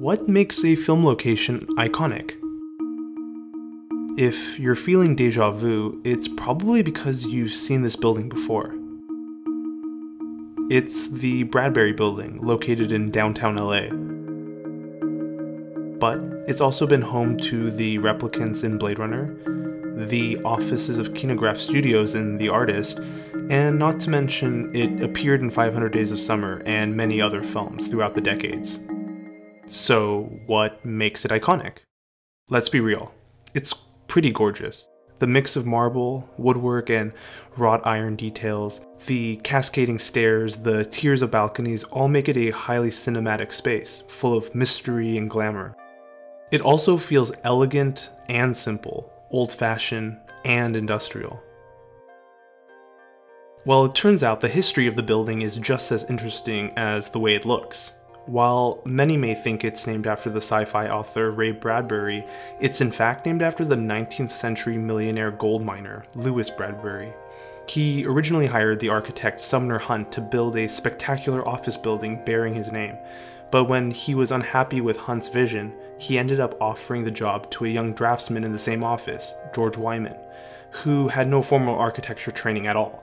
What makes a film location iconic? If you're feeling deja vu, it's probably because you've seen this building before. It's the Bradbury Building, located in downtown LA. But it's also been home to the replicants in Blade Runner, the offices of Kinograph Studios in The Artist, and not to mention, it appeared in 500 Days of Summer and many other films throughout the decades. So, what makes it iconic? Let's be real, it's pretty gorgeous. The mix of marble, woodwork, and wrought iron details, the cascading stairs, the tiers of balconies all make it a highly cinematic space, full of mystery and glamour. It also feels elegant and simple, old fashioned and industrial. Well, it turns out the history of the building is just as interesting as the way it looks. While many may think it's named after the sci fi author Ray Bradbury, it's in fact named after the 19th century millionaire gold miner Lewis Bradbury. He originally hired the architect Sumner Hunt to build a spectacular office building bearing his name, but when he was unhappy with Hunt's vision, he ended up offering the job to a young draftsman in the same office, George Wyman, who had no formal architecture training at all.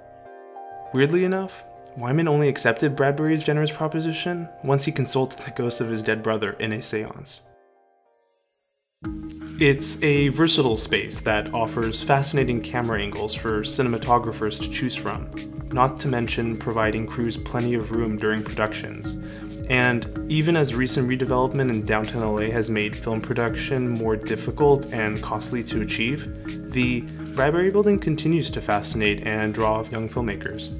Weirdly enough, Wyman only accepted Bradbury's generous proposition once he consulted the ghost of his dead brother in a seance. It's a versatile space that offers fascinating camera angles for cinematographers to choose from, not to mention providing crews plenty of room during productions. And even as recent redevelopment in downtown LA has made film production more difficult and costly to achieve, the Bradbury Building continues to fascinate and draw young filmmakers.